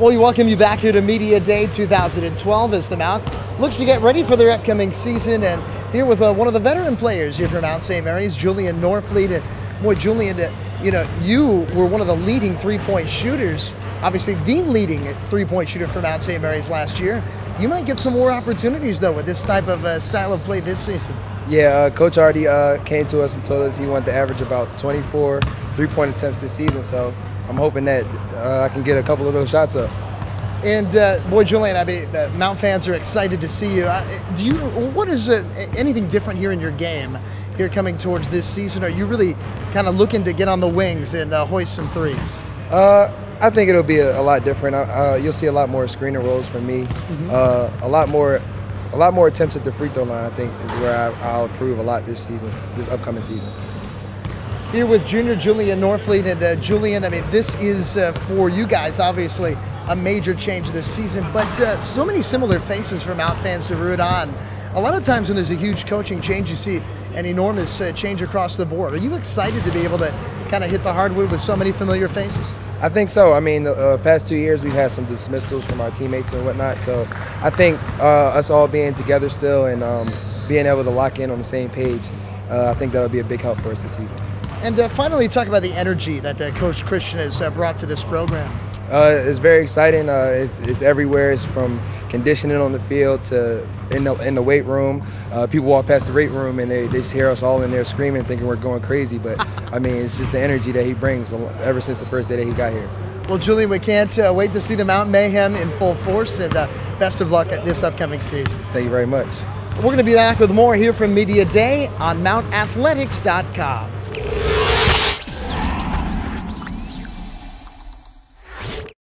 Well, we welcome you back here to Media Day 2012 as the Mount looks to get ready for their upcoming season. And here with uh, one of the veteran players here from Mount St. Mary's, Julian Norfleet. And boy, Julian, uh, you know, you were one of the leading three-point shooters, obviously the leading three-point shooter for Mount St. Mary's last year. You might get some more opportunities, though, with this type of uh, style of play this season. Yeah, uh, Coach already uh, came to us and told us he wanted to average about 24 three-point attempts this season. So I'm hoping that uh, I can get a couple of those shots up. And uh, boy, Julian, I mean, uh, Mount fans are excited to see you. Do you? What is uh, anything different here in your game here coming towards this season? Are you really kind of looking to get on the wings and uh, hoist some threes? Uh, I think it'll be a, a lot different. you'll see a lot more screener rolls from me. Mm-hmm. a lot more, a lot more attempts at the free throw line. I think is where I, I'll improve a lot this season, this upcoming season here with junior Julian Norfleet. And uh, Julian, I mean, this is uh, for you guys, obviously, a major change this season, but uh, so many similar faces from Mount fans to root on. A lot of times when there's a huge coaching change, you see an enormous uh, change across the board. Are you excited to be able to kind of hit the hardwood with so many familiar faces? I think so. I mean, the uh, past two years we've had some dismissals from our teammates and whatnot. So I think uh, us all being together still and um, being able to lock in on the same page, I think that'll be a big help for us this season. And uh, finally, talk about the energy that uh, Coach Christian has uh, brought to this program. Uh, it's very exciting. Uh, it, it's everywhere. It's from conditioning on the field to in the, in the weight room. Uh, people walk past the weight room and they, they just hear us all in there screaming, thinking we're going crazy. But I mean, it's just the energy that he brings ever since the first day that he got here. Well, Julian, we can't wait to see the Mount Mayhem in full force, and best of luck at this upcoming season. Thank you very much. We're going to be back with more here from Media Day on MountAthletics.com.